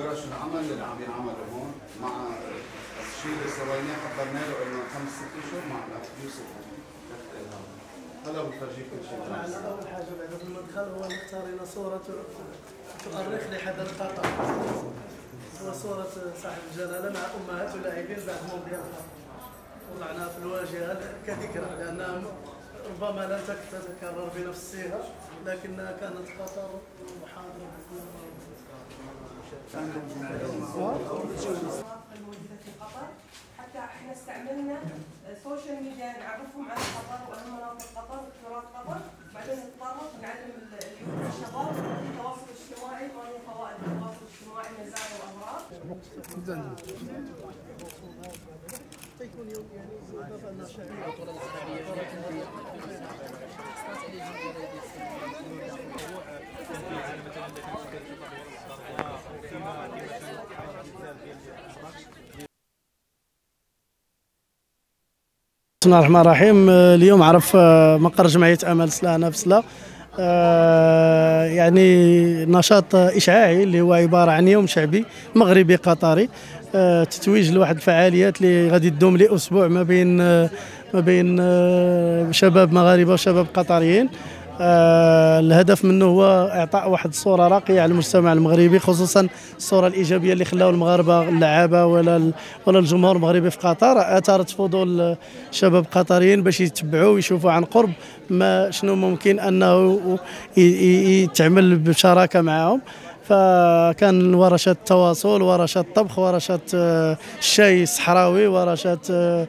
ورش العمل اللي عم ينعملوا هون مع الشيء اللي سويناه حضرنا له قلنا خمس ست أشهر مع الاخ يوسف. هلا بفرجيكم شيء. معنا أول حاجة بعد المدخل هو اختارينا صورة تؤرخ لحدث قطر هو صورة صاحب الجلالة مع أمهات اللاعبين بعد مونديال وضعناها في الواجهة كذكرى لأنها ربما لن تتكرر بنفس الصيغه لكنها كانت قطر محاضرة. الموجودة في قطر حتى إحنا استعملنا السوشيال ميديا نعرفهم على قطر واهم مناطق قطر وتراث قطر بعدين نتطرق نعلم اليوم الشباب التواصل الاجتماعي ما هي فوائد التواصل الاجتماعي مزايا واضرار بسم الله الرحمن الرحيم. آه، اليوم عرف آه، مقر جمعية أمل سلانا بسلا آه، يعني نشاط إشعاعي اللي هو عبارة عن يوم شعبي مغربي قطري. تتويج لواحد الفعاليات اللي غادي تدوم لأسبوع ما بين ما بين شباب مغاربة وشباب قطريين. آه، الهدف منه هو إعطاء واحد الصورة راقية على المجتمع المغربي خصوصا الصورة الإيجابية اللي خلاو المغاربة اللعابة ولا ولا الجمهور المغربي في قطر. آثارت فضول شباب قطريين باش يتبعوا ويشوفوا عن قرب ما شنو ممكن أنه يتعمل بشراكة معهم فكان ورشات التواصل ورشات الطبخ ورشات آه، الشاي الصحراوي ورشات آه،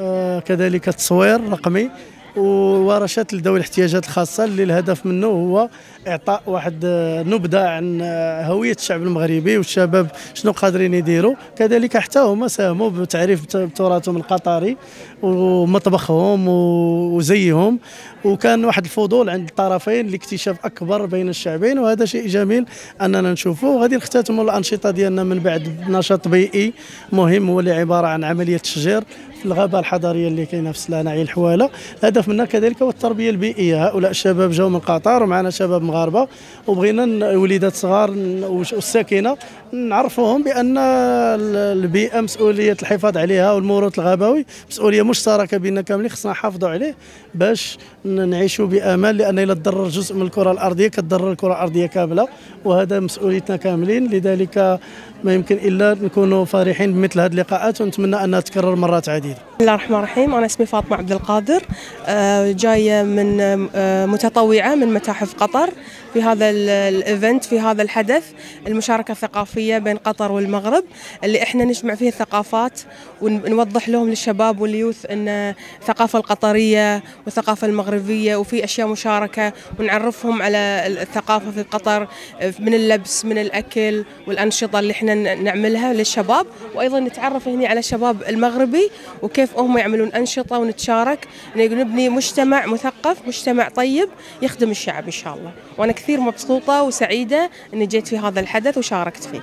آه، كذلك التصوير رقمي. وورشات لذوي الاحتياجات الخاصة اللي الهدف منه هو إعطاء واحد آه، نبذة عن آه، هوية الشعب المغربي والشباب شنو قادرين يديروا. كذلك حتى هما ساهموا بتعريف بت- بتراثهم القطري ومطبخهم وزيهم. وكان واحد الفضول عند الطرفين لاكتشاف أكبر بين الشعبين وهذا شيء جميل أننا نشوفوه وغادي نختتموا الأنشطة ديالنا من بعد نشاط بيئي مهم هو اللي عبارة عن عملية تشجير في الغابة الحضرية اللي كاينة في سلانة عين الحوالة الهدف منها كذلك هو التربية البيئية. هؤلاء الشباب جاوا من قطر ومعنا شباب مغاربة وبغينا وليدات صغار والساكنة نعرفوهم بأن ال- البيئة مسؤولية الحفاظ عليها والموروث الغابوي مسؤولية مشتركة بيننا كاملين. خصنا نحافظوا عليه باش نعيشوا بأمان لأن إلا تضرر جزء من الكرة الأرضية كتضرر الكرة الأرضية كاملة. وهذا مسؤوليتنا كاملين. لذلك ما يمكن إلا نكونوا فرحين بمثل هذه اللقاءات ونتمنى أنها تكرر مرات عديدة. بسم الله الرحمن الرحيم. أنا اسمي فاطمة عبد القادر آه، جاية من آه، متطوعة من متاحف قطر في هذا ال- الايفنت في هذا الحدث المشاركة الثقافية بين قطر والمغرب. اللي إحنا نجمع فيه الثقافات ونوضح لهم للشباب واليوث إن الثقافة القطرية والثقافة المغربية وفي أشياء مشاركة ونعرفهم على الثقافة في قطر من اللبس من الأكل والأنشطة اللي إحنا نعملها للشباب. وأيضا نتعرف هنا على الشباب المغربي وكيف هم يعملون أنشطة ونتشارك نبني مجتمع مثقف مجتمع طيب يخدم الشعب إن شاء الله. وأنا كثير مبسوطة وسعيدة إني جيت في هذا الحدث وشاركت فيه.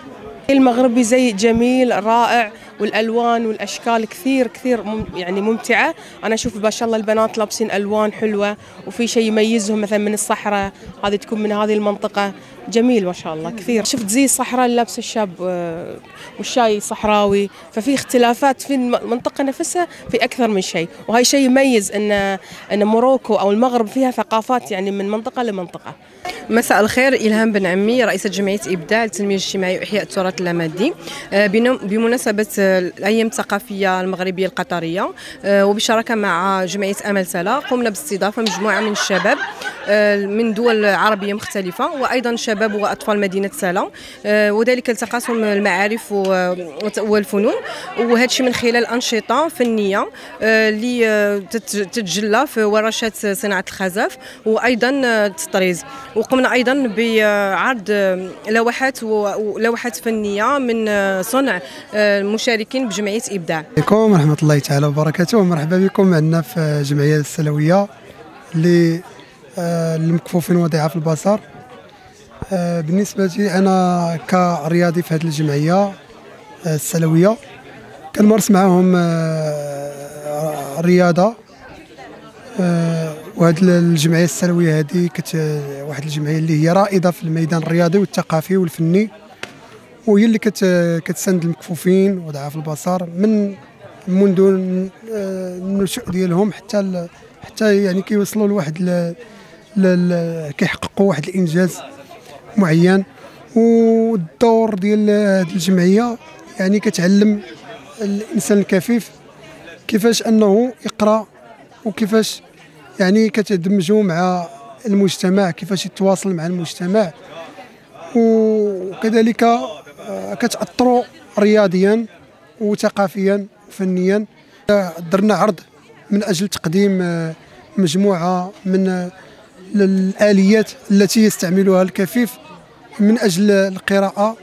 المغربي زي جميل رائع. والألوان والأشكال كثير كثير يعني ممتعة. أنا أشوف ما شاء الله البنات لابسين ألوان حلوة وفي شيء يميزهم مثلا من الصحراء هذه تكون من هذه المنطقة. جميل ما شاء الله كثير. شفت زي الصحراء لابسة الشاب آه، والشاي صحراوي. ففي اختلافات في المنطقة نفسها في أكثر من شيء وهاي شيء يميز إن إن موروكو أو المغرب فيها ثقافات يعني من منطقة لمنطقة. مساء الخير إلهام بن عمي رئيسة جمعية إبداع للتنمية الاجتماعية وإحياء التراث اللامادي آه، الأيام الثقافية المغربية القطرية. آه، وبشراكة مع جمعية أمل سلا قمنا باستضافة مجموعة من الشباب آه، من دول عربية مختلفة وأيضا شباب وأطفال مدينة سلا. آه، وذلك لتقاسم المعارف والفنون. وهذا الشيء من خلال أنشطة فنية آه، اللي تت- تتجلى في ورشات صناعة الخزف وأيضا آه، التطريز. وقمنا أيضا بعرض لوحات ولوحات فنية من صنع آه، المشاركين بجمعية إبداع. عليكم ورحمة الله تعالى وبركاته ومرحبا بكم عندنا في الجمعية السلوية اللي آه، المكفوفين وضعها في البصر. آه، بالنسبة لي أنا كرياضي في هذه الجمعية آه، السلوية كنمارس معهم الرياضة آه، وهذه الجمعية السلوية هذه كت واحد الجمعية اللي هي رائدة في الميدان الرياضي والثقافي والفني. وهي اللي كت كتساند المكفوفين وضعاف البصر من منذ آه، النشوء ديالهم حتى حتى يعني كيوصلوا لواحد كيحققوا واحد الإنجاز معين. والدور ديال هذه الجمعية يعني كتعلم الإنسان الكفيف كيفاش أنه يقرأ وكيفاش يعني كتدمجوا مع المجتمع كيفاش يتواصل مع المجتمع. وكذلك آه، كتأثروا رياضيا وثقافيا وفنيا. درنا عرض من أجل تقديم آه، مجموعة من آه، الاليات التي يستعملها الكفيف من أجل القراءة.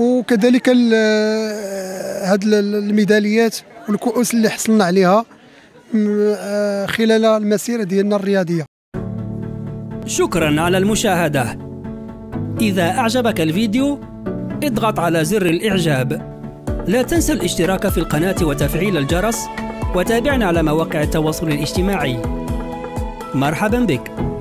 وكذلك آه، هاد ال- الميداليات والكؤوس اللي حصلنا عليها آه، خلال المسيره ديالنا الرياضيه شكرا على المشاهدة. إذا أعجبك الفيديو اضغط على زر الإعجاب. لا تنسى الاشتراك في القناة وتفعيل الجرس وتابعنا على مواقع التواصل الاجتماعي. مرحبا بك.